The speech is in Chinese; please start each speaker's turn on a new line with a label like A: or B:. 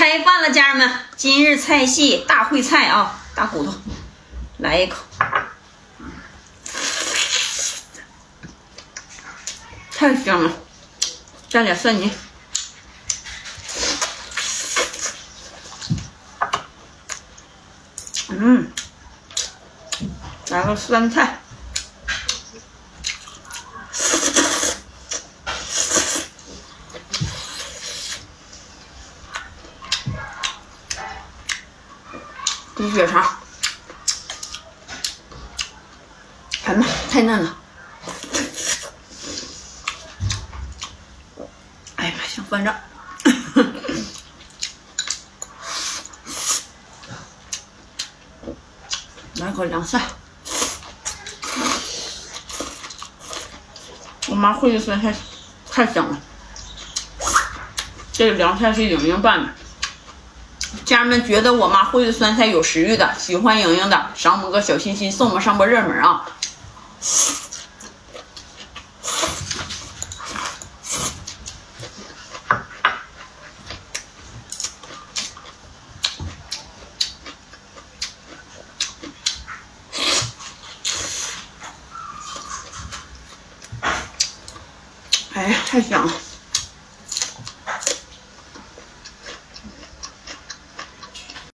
A: 开饭了，家人们！今日菜系大烩菜啊，大骨头，来一口，太香了，蘸点蒜泥，嗯，来个酸菜。猪血肠，哎妈，太嫩了！哎呀妈，想翻着。来口凉菜，我妈烩的酸菜太香了，这个凉菜是莹莹拌的。家人们觉得我妈烩的酸菜有食欲的，喜欢莹莹的，赏我们个小心心，送我们上波热门啊！哎呀，太香了！